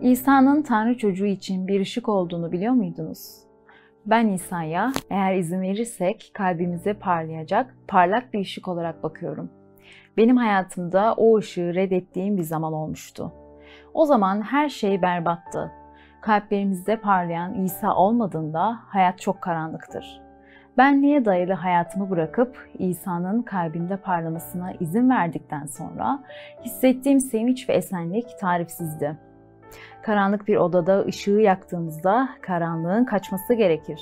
İsa'nın Tanrı çocuğu için bir ışık olduğunu biliyor muydunuz? Ben İsa'ya eğer izin verirsek kalbimize parlayacak parlak bir ışık olarak bakıyorum. Benim hayatımda o ışığı reddettiğim bir zaman olmuştu. O zaman her şey berbattı. Kalplerimizde parlayan İsa olmadığında hayat çok karanlıktır. Benliğe dayalı hayatımı bırakıp İsa'nın kalbimde parlamasına izin verdikten sonra hissettiğim sevinç ve esenlik tarifsizdi. Karanlık bir odada ışığı yaktığımızda karanlığın kaçması gerekir.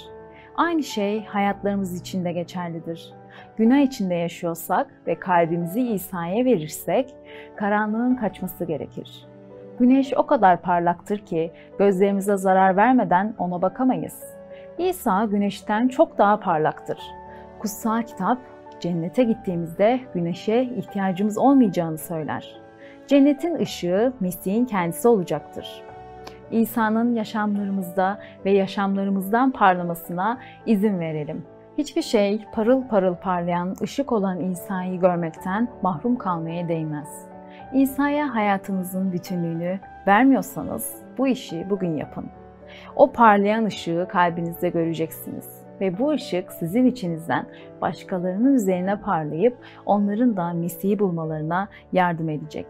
Aynı şey hayatlarımız için de geçerlidir. Günah içinde yaşıyorsak ve kalbimizi İsa'ya verirsek karanlığın kaçması gerekir. Güneş o kadar parlaktır ki gözlerimize zarar vermeden ona bakamayız. İsa güneşten çok daha parlaktır. Kutsal kitap cennete gittiğimizde güneşe ihtiyacımız olmayacağını söyler. Cennetin ışığı Mesih'in kendisi olacaktır. İsa'nın yaşamlarımızda ve yaşamlarımızdan parlamasına izin verelim. Hiçbir şey parıl parıl parlayan, ışık olan İsa'yı görmekten mahrum kalmaya değmez. İsa'ya hayatınızın bütünlüğünü vermiyorsanız bu işi bugün yapın. O parlayan ışığı kalbinizde göreceksiniz ve bu ışık sizin içinizden başkalarının üzerine parlayıp onların da Mesih'i bulmalarına yardım edecek.